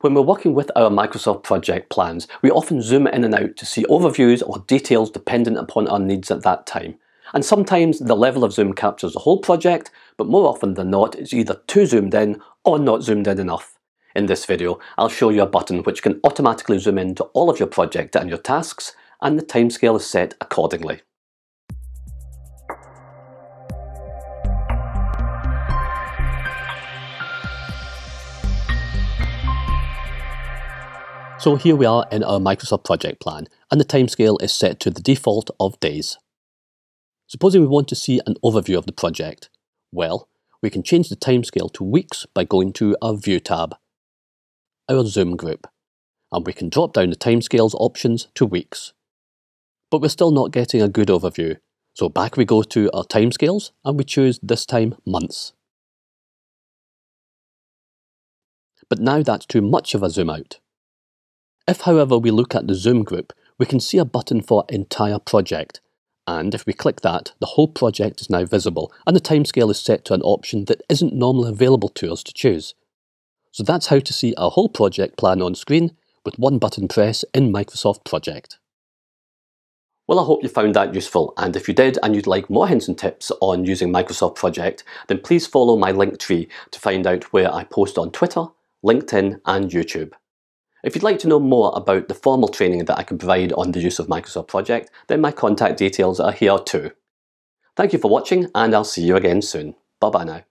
When we're working with our Microsoft project plans, we often zoom in and out to see overviews or details dependent upon our needs at that time. And sometimes the level of zoom captures the whole project, but more often than not it's either too zoomed in or not zoomed in enough. In this video, I'll show you a button which can automatically zoom into all of your project and your tasks, and the timescale is set accordingly. So here we are in our Microsoft project plan, and the timescale is set to the default of days. Supposing we want to see an overview of the project. Well, we can change the timescale to weeks by going to our View tab, our Zoom group, and we can drop down the timescales options to weeks. But we're still not getting a good overview, so back we go to our timescales and we choose this time months. But now that's too much of a zoom out. If however we look at the Zoom group, we can see a button for Entire Project, and if we click that, the whole project is now visible, and the timescale is set to an option that isn't normally available to us to choose. So that's how to see a whole project plan on screen with one button press in Microsoft Project. Well, I hope you found that useful, and if you did and you'd like more hints and tips on using Microsoft Project, then please follow my link tree to find out where I post on Twitter, LinkedIn and YouTube. If you'd like to know more about the formal training that I can provide on the use of Microsoft Project, then my contact details are here too. Thank you for watching and I'll see you again soon. Bye bye now.